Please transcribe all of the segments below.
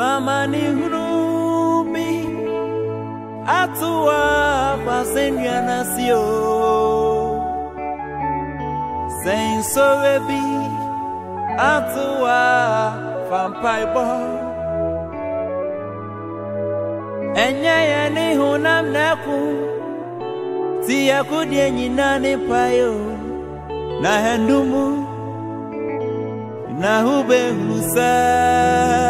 thamani hurumi atuwapa senya nasio sensowebi atuwa fampaibo enye ya n'ihu na m na-ekwu tiyekwu dị enyi naanị payo na hendumu na hube huse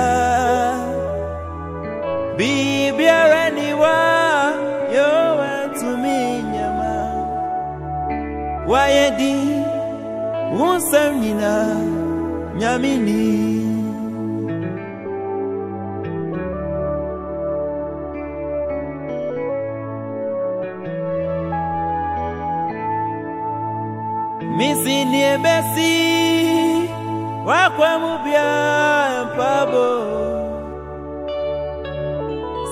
wayedi wunsɛm nyinaa nyame ni misi ni ebesi wakwa mu biara mpabo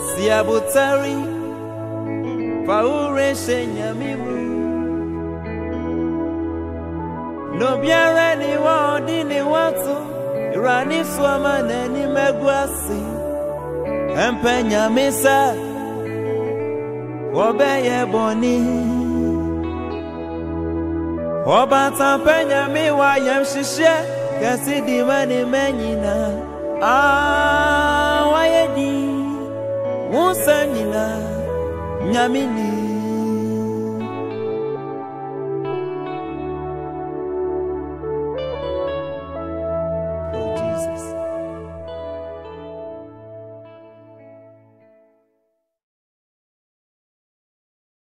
si abotari fa wo resɛ nyame mu n'obiara n'ịwa ọdịniwa tụ ịranịsụ ọma na enimegwu asị empenyamisa ọbẹyẹ bọni ọbàtà mpenyami wa yẹm ṣiṣẹ kẹsì di mẹni mẹnyina àwọn ayé di wọn sẹ nyina nyamini.